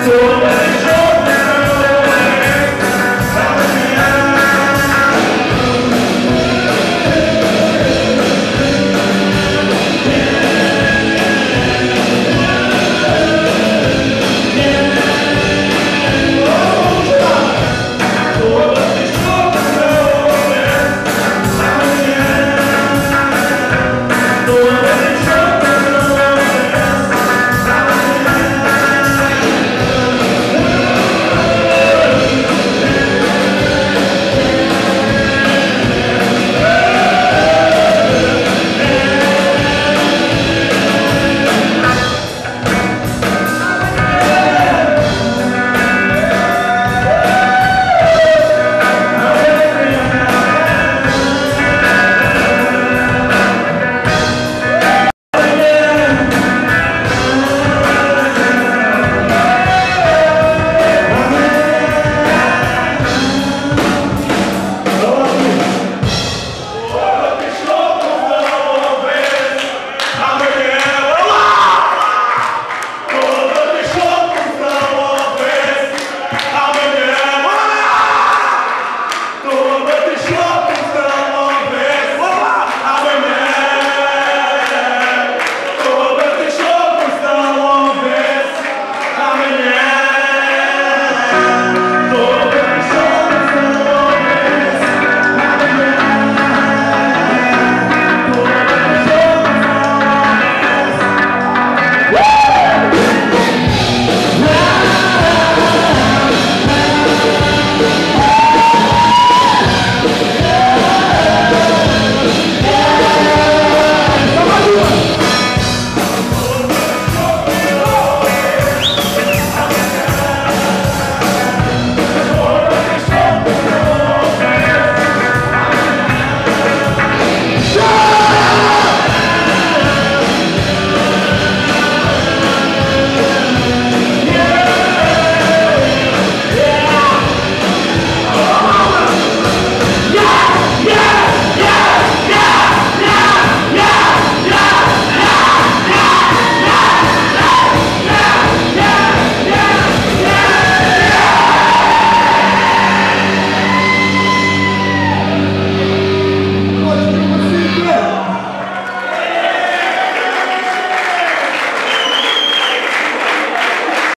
Senhor.